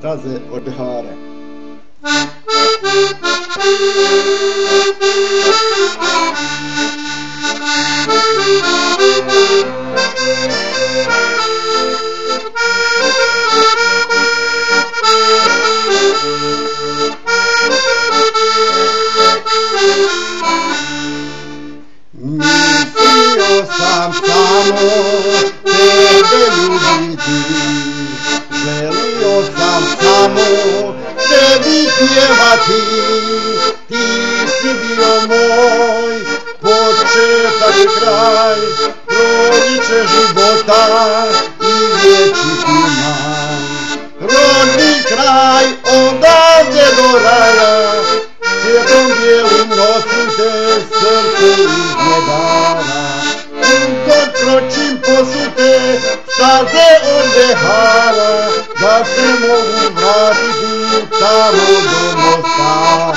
staze od hara. Mislio sam samo tebe ljubiti, amo, dediquem a ti, ti si Dio mój, podczytać kraj, rolnicze żywota și wieci maj. Rolni kraj, oddaję do raja, Cietom białym nostrum te serce izniedala. Dokročim po sute, staze odlehala, Как мы можем брать и дорогу до моста?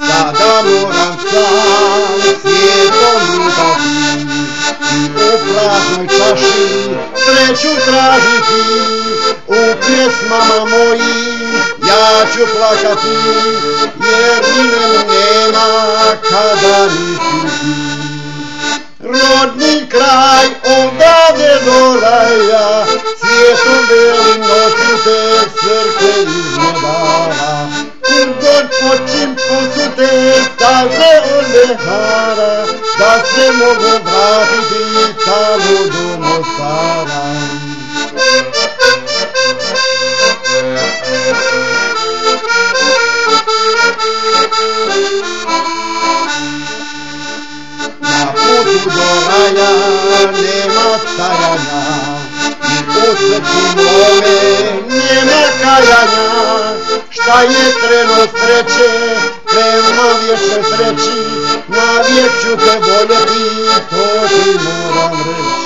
Садам уранцам, цветом удовольствием, праздной чаши встречу травники, упрес мама моим. ću plaćati jer milim Rodni kraj odavde dolaja svijetom velim noću te crkve izgledala Kur god počim putu te staze odlehara da se mogu vratiti tamo do Mostara Na putu do nema nema Šta je treno sreće prema vječnoj sreći Na vijek te voljeti, to ti moram reći.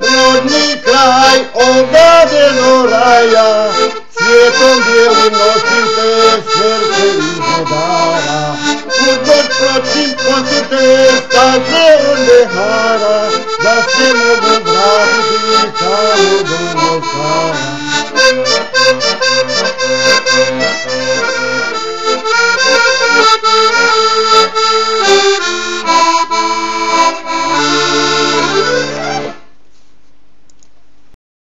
Rodni kraj odavde do raja Svijetom bijelim nosim te god pročim posute staze od lehara Da se mogu vratiti tamo do Mostara